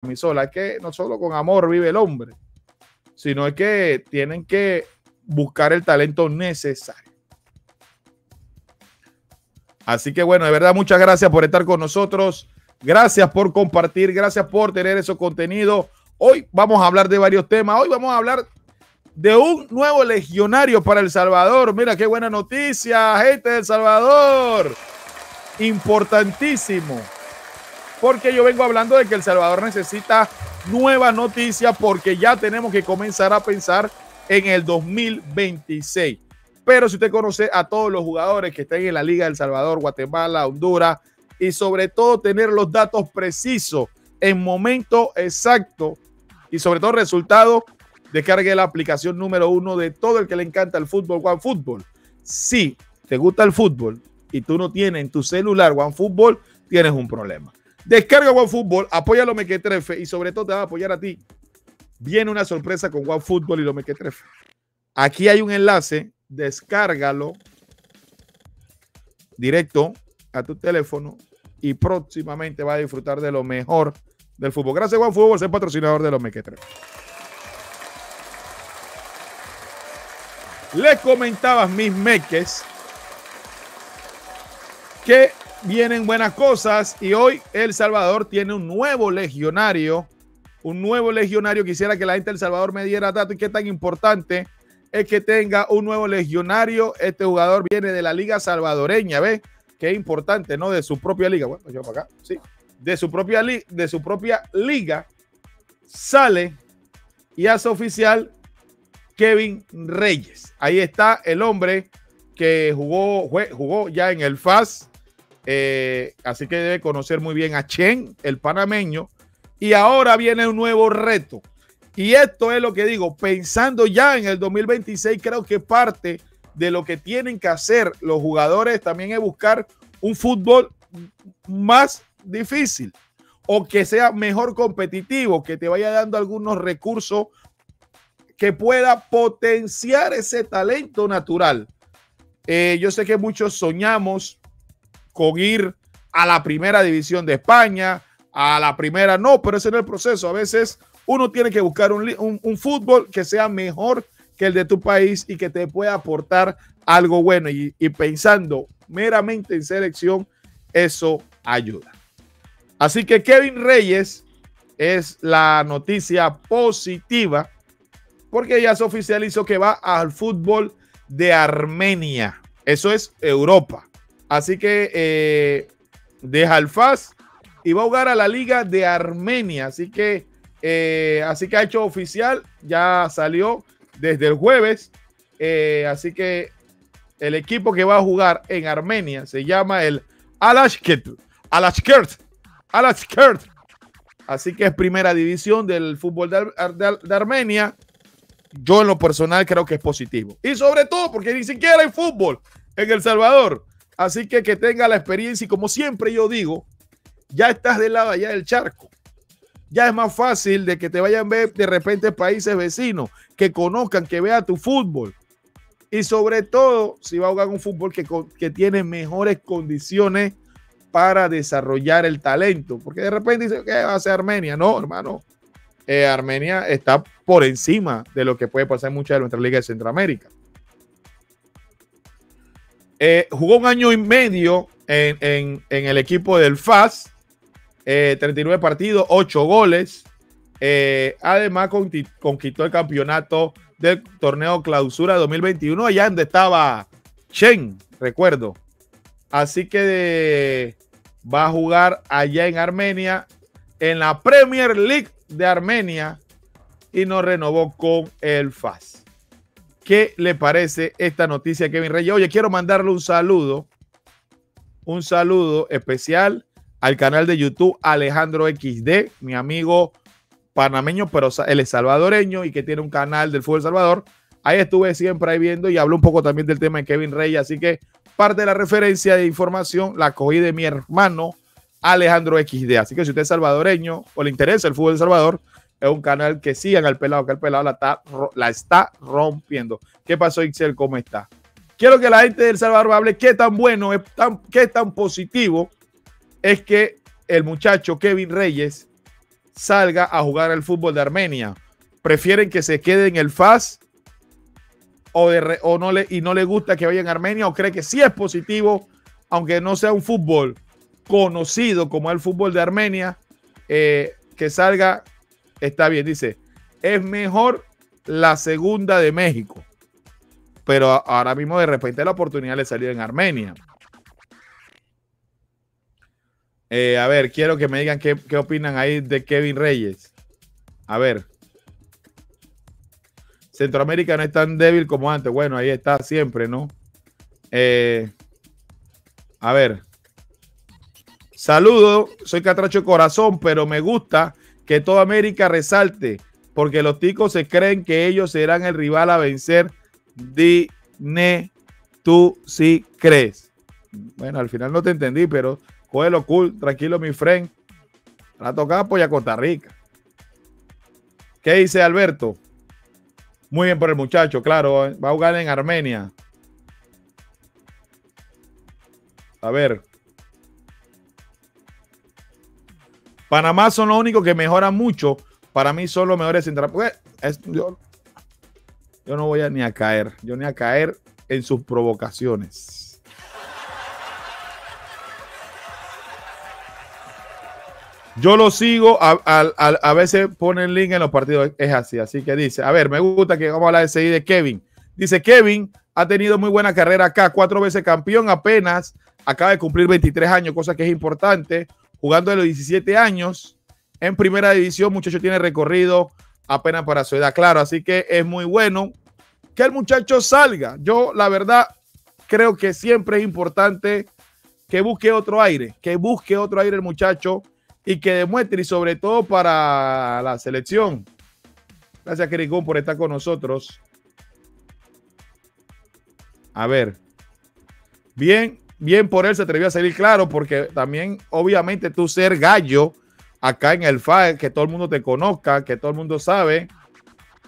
camisola. Es que no solo con amor vive el hombre, sino es que tienen que buscar el talento necesario. Así que bueno, de verdad, muchas gracias por estar con nosotros. Gracias por compartir, gracias por tener esos contenido. Hoy vamos a hablar de varios temas. Hoy vamos a hablar de un nuevo legionario para El Salvador. Mira qué buena noticia, gente del Salvador. Importantísimo. Porque yo vengo hablando de que El Salvador necesita nuevas noticias porque ya tenemos que comenzar a pensar en el 2026. Pero si usted conoce a todos los jugadores que están en la Liga del Salvador, Guatemala, Honduras y sobre todo tener los datos precisos en momento exacto y sobre todo resultados, descargue la aplicación número uno de todo el que le encanta el fútbol, OneFootball. Si te gusta el fútbol y tú no tienes en tu celular OneFootball, tienes un problema. Descarga OneFootball, apoya a lo Mequetrefe y sobre todo te va a apoyar a ti. Viene una sorpresa con OneFootball y lo Mequetrefe. Aquí hay un enlace, descárgalo directo a tu teléfono y próximamente va a disfrutar de lo mejor del fútbol. Gracias, OneFootball, ser patrocinador de los Mequetrefe. Les comentabas mis meques que vienen buenas cosas y hoy El Salvador tiene un nuevo legionario, un nuevo legionario. Quisiera que la gente del Salvador me diera datos y qué tan importante es que tenga un nuevo legionario. Este jugador viene de la liga salvadoreña, ¿ves? Qué importante, ¿no? De su propia liga. Bueno, yo para acá, sí. De su propia, de su propia liga sale y hace oficial Kevin Reyes. Ahí está el hombre que jugó, jugó ya en el FAS, eh, así que debe conocer muy bien a Chen, el panameño, y ahora viene un nuevo reto. Y esto es lo que digo, pensando ya en el 2026, creo que parte de lo que tienen que hacer los jugadores también es buscar un fútbol más difícil o que sea mejor competitivo, que te vaya dando algunos recursos que pueda potenciar ese talento natural. Eh, yo sé que muchos soñamos con ir a la primera división de España, a la primera no, pero ese es el proceso. A veces uno tiene que buscar un, fútbol que sea mejor que el de tu país y que te pueda aportar algo bueno. y pensando meramente en selección, eso ayuda. Así que Kevin Reyes es la noticia positiva porque ya se oficializó que va al fútbol de Armenia. Eso es Europa. Así que eh, deja el FAS y va a jugar a la Liga de Armenia. Así que, eh, así que ha hecho oficial, ya salió desde el jueves. Eh, así que el equipo que va a jugar en Armenia se llama el Alashkert. Alashkert. Alashkert. Así que es primera división del fútbol de Armenia yo en lo personal creo que es positivo. Y sobre todo porque ni siquiera hay fútbol en El Salvador. Así que que tenga la experiencia y como siempre yo digo, ya estás del lado allá del charco. Ya es más fácil de que te vayan a ver de repente países vecinos, que conozcan, que vean tu fútbol. Y sobre todo, si va a jugar un fútbol que, que tiene mejores condiciones para desarrollar el talento. Porque de repente dice que va a ser Armenia. No, hermano. Eh, Armenia está por encima de lo que puede pasar en muchas de nuestras ligas de Centroamérica. Eh, jugó un año y medio en, el equipo del FAS, 39 eh, partidos, 8 goles. además, conquistó el campeonato del torneo Clausura 2021, allá donde estaba Chen, recuerdo. Así que va a jugar allá en Armenia en la Premier League de Armenia y no renovó con el FAS. ¿Qué le parece esta noticia, Kevin Reyes? Oye, quiero mandarle un saludo, un saludo especial al canal de YouTube Alejandro XD, mi amigo panameño, pero él es salvadoreño y que tiene un canal del fútbol Salvador. Ahí estuve siempre ahí viendo y habló un poco también del tema de Kevin Reyes, así que parte de la referencia de información la cogí de mi hermano Alejandro XD. Así que si usted es salvadoreño o le interesa el fútbol Salvador, es un canal que sigan al pelado, que el pelado la está, la está rompiendo. ¿Qué pasó, Ixel? ¿Cómo está? Quiero que la gente del Salvador hable qué tan bueno, es tan, qué tan positivo es que el muchacho Kevin Reyes salga a jugar el fútbol de Armenia. ¿Prefieren que se quede en el FAS o, o no le, y no le gusta que vaya en Armenia o cree que sí es positivo, aunque no sea un fútbol conocido como el fútbol de Armenia, eh, que salga, está bien, dice, es mejor la segunda de México. Pero ahora mismo de repente la oportunidad le salió en Armenia. Eh, a ver, quiero que me digan qué, qué opinan ahí de Kevin Reyes. A ver. Centroamérica no es tan débil como antes. Bueno, ahí está siempre, ¿no? Eh, a ver. Saludo, soy Catracho Corazón, pero me gusta que toda América resalte, porque los ticos se creen que ellos serán el rival a vencer. Dine, tú sí crees. Bueno, al final no te entendí, pero cógelo cool, tranquilo, mi friend. La toca apoya Costa Rica. ¿Qué dice Alberto? Muy bien por el muchacho, claro. Va a jugar en Armenia. A ver. Panamá son los únicos que mejoran mucho. Para mí son los mejores centrales. Yo, yo no voy a ni a caer. Yo ni a caer en sus provocaciones. Yo lo sigo, a, veces ponen link en los partidos, es así, así que dice, a ver, me gusta que vamos a hablar de de Kevin. Dice, Kevin ha tenido muy buena carrera acá, cuatro veces campeón apenas, acaba de cumplir 23 años, cosa que es importante, jugando de los 17 años en primera división, muchacho tiene recorrido apenas para su edad, claro, así que es muy bueno que el muchacho salga. Yo, la verdad, creo que siempre es importante que busque otro aire, que busque otro aire el muchacho y que demuestre, y sobre todo para la selección. Gracias, Kerigón, por estar con nosotros. A ver. Bien, bien por él se atrevió a salir claro, porque también, obviamente, tú ser gallo acá en el FAE, que todo el mundo te conozca, que todo el mundo sabe,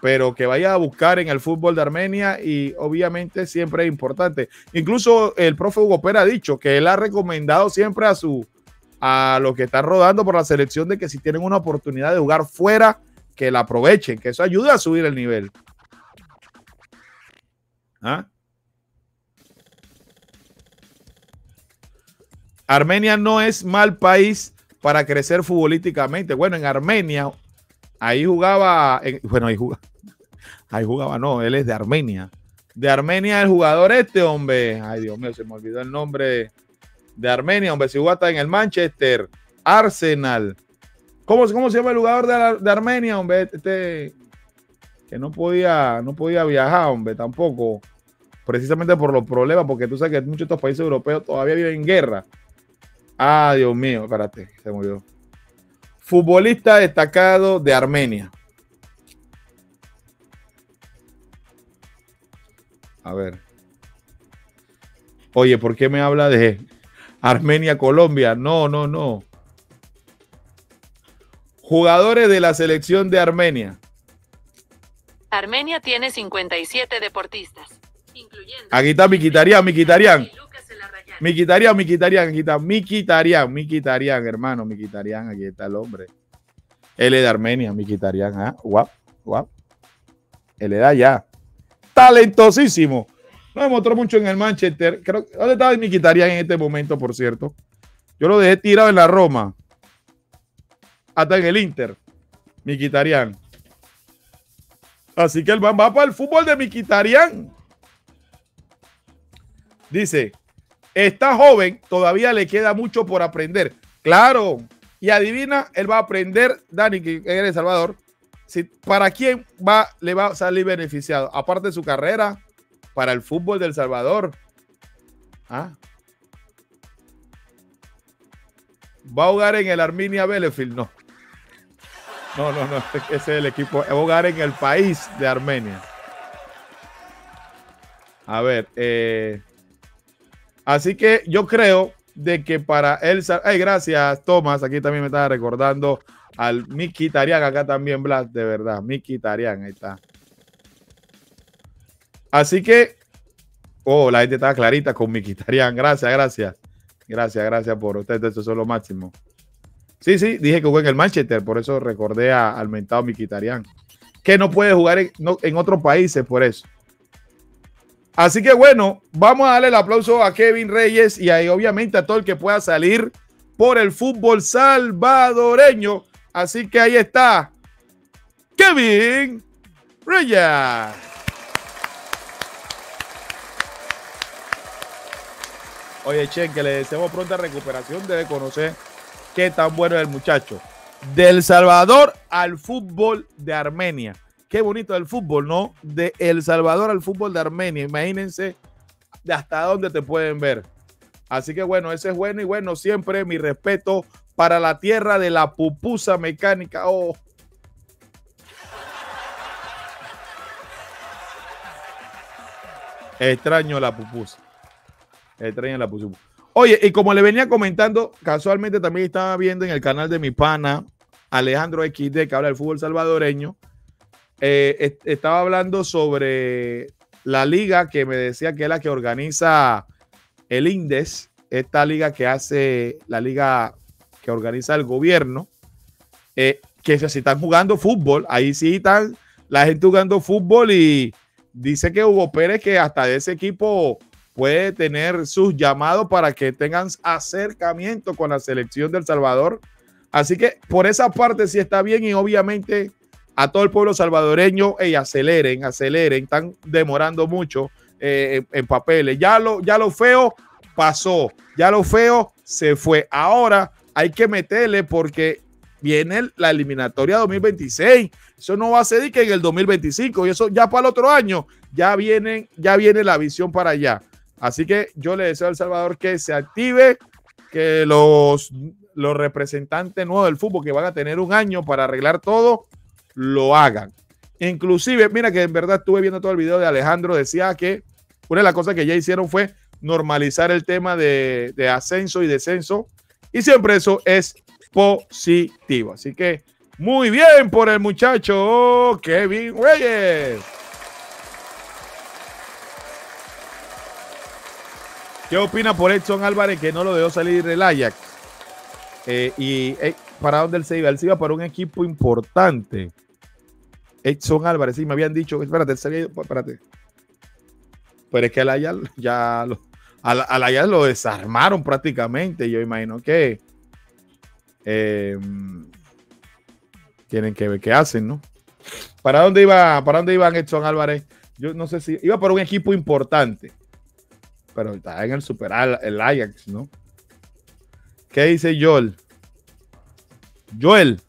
pero que vaya a buscar en el fútbol de Armenia y obviamente siempre es importante. Incluso el profe Hugo Pérez ha dicho que él ha recomendado siempre a su a los que están rodando por la selección de que si tienen una oportunidad de jugar fuera, que la aprovechen, que eso ayuda a subir el nivel. ¿Ah? Armenia no es mal país para crecer futbolísticamente. Bueno, en Armenia, ahí jugaba, bueno, ahí jugaba, ahí jugaba, no, él es de Armenia. De Armenia el jugador este, hombre. Ay, Dios mío, se me olvidó el nombre de Armenia, hombre. Si está en el Manchester, Arsenal. ¿Cómo, cómo se llama el jugador de, Armenia, hombre? Este que no podía, no podía viajar, hombre, tampoco. Precisamente por los problemas, porque tú sabes que muchos de estos países europeos todavía viven en guerra. Ah, Dios mío, espérate, se murió. Futbolista destacado de Armenia. A ver. Oye, ¿por qué me habla de Armenia, Colombia? No, no, no. Jugadores de la selección de Armenia. Armenia tiene 57 deportistas, incluyendo. Aquí está Miquitarian, Miquitarian. Mi quitarían, mi quitarían, aquí está. Mi quitarían, mi quitarían, hermano, mi quitarían. Aquí está el hombre. Él es de Armenia, mi quitarían. ¿ah? Guap, guap. Él da ya. Talentosísimo. No demostró mucho en el Manchester. ¿Dónde estaba mi quitarían en este momento, por cierto? Yo lo dejé tirado en la Roma. Hasta en el Inter. Mi quitarían. Así que el va para el fútbol de mi quitarían. Dice, Está joven, todavía le queda mucho por aprender. Claro. Y adivina, él va a aprender, Dani, que es El Salvador, si, para quién va, le va a salir beneficiado. Aparte de su carrera, para el fútbol del Salvador. ¿Ah? ¿Va a jugar en el Arminia Bielefeld? No. No, no, no. Ese es el equipo. Va a jugar en el país de Armenia. A ver, eh, Así que yo creo de que para él, ay, gracias Tomás, aquí también me estaba recordando al Miki Tarian, acá también Blas, de verdad, Miki Tarian, ahí está. Así que, oh, la gente está clarita con Miki gracias, gracias, gracias, gracias por ustedes, eso es lo máximo. Sí, sí, dije que jugó en el Manchester, por eso recordé al mentado Miquitarian. Que no puede jugar en, en otros países, por eso. Así que bueno, vamos a darle el aplauso a Kevin Reyes y ahí obviamente a todo el que pueda salir por el fútbol salvadoreño. Así que ahí está Kevin Reyes. Oye, Chen, que le deseamos pronta recuperación. Debe conocer qué tan bueno es el muchacho. Del Salvador al fútbol de Armenia. Qué bonito el fútbol, ¿no? De El Salvador al fútbol de Armenia. Imagínense de hasta dónde te pueden ver. Así que bueno, ese es bueno y bueno, siempre mi respeto para la tierra de la pupusa mecánica. Oh. Extraño la pupusa. Extraño la pupusa. Oye, y como le venía comentando, casualmente también estaba viendo en el canal de mi pana Alejandro XD, que habla del fútbol salvadoreño, eh, estaba hablando sobre la liga que me decía que es la que organiza el INDES, esta liga que hace la liga que organiza el gobierno, eh, que si están jugando fútbol, ahí sí están la gente jugando fútbol y dice que Hugo Pérez que hasta ese equipo puede tener sus llamados para que tengan acercamiento con la selección del Salvador. Así que por esa parte sí está bien y obviamente a todo el pueblo salvadoreño, y aceleren, aceleren, están demorando mucho eh, en, papeles. Ya lo, ya lo feo pasó, ya lo feo se fue. Ahora hay que meterle porque viene la eliminatoria 2026. Eso no va a ser que en el 2025 y eso ya para el otro año ya viene, ya viene la visión para allá. Así que yo le deseo al Salvador que se active, que los, los representantes nuevos del fútbol que van a tener un año para arreglar todo lo hagan. Inclusive, mira que en verdad estuve viendo todo el video de Alejandro, decía que una de las cosas que ya hicieron fue normalizar el tema de, ascenso y descenso. Y siempre eso es positivo. Así que muy bien por el muchacho Kevin Reyes. ¿Qué opina por Edson Álvarez que no lo dejó salir del Ajax? Eh, y eh, para dónde él se iba? Él se iba para un equipo importante. Edson Álvarez, sí, me habían dicho, espérate, espérate. Pero es que al Ayal ya lo, al, lo desarmaron prácticamente. Yo imagino que em, tienen que ver qué hacen, ¿no? ¿Para dónde iba, para dónde iban Edson Álvarez? Yo no sé si iba para un equipo importante, pero está en el Super el Ajax, ¿no? ¿Qué dice Joel? Joel,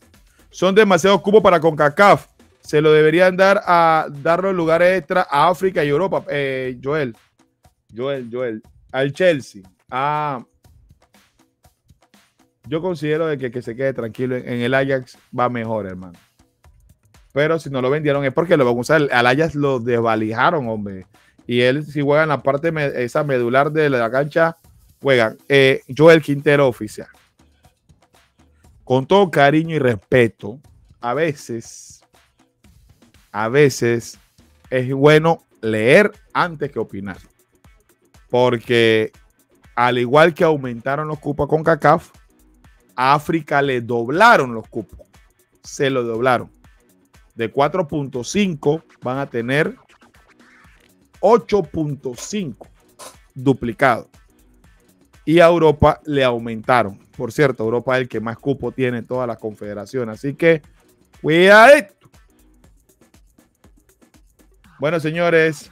son demasiados cubos para CONCACAF se lo deberían dar a dar los lugares extra a África y Europa. Eh, Joel, Joel, Joel, al Chelsea. Ah, yo considero de que, que se quede tranquilo en, el Ajax va mejor, hermano. Pero si no lo vendieron es porque lo van a usar. Al Ajax lo desvalijaron, hombre. Y él, si juega en la parte esa medular de la cancha, juega. Eh, Joel Quintero oficial. Con todo cariño y respeto, a veces a veces es bueno leer antes que opinar. Porque al igual que aumentaron los cupos con CACAF, a África le doblaron los cupos. Se lo doblaron. De 4.5 van a tener 8.5 duplicado. Y a Europa le aumentaron. Por cierto, Europa es el que más cupo tiene en todas las confederaciones. Así que cuidadito. Bueno, señores.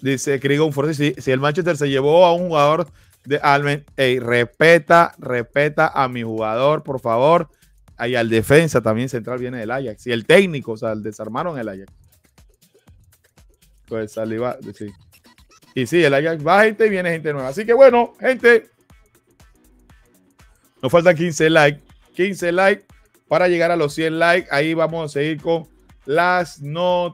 Dice Krigon Force, si, el Manchester se llevó a un jugador de Almen, hey, respeta, respeta a mi jugador, por favor. Ahí al defensa también central viene del Ajax. Y el técnico, o sea, desarmaron el Ajax. Pues saliva, sí. Y sí, el Ajax va gente y viene gente nueva. Así que bueno, gente. Nos faltan 15 likes. 15 likes para llegar a los 100 likes. Ahí vamos a seguir con las noticias.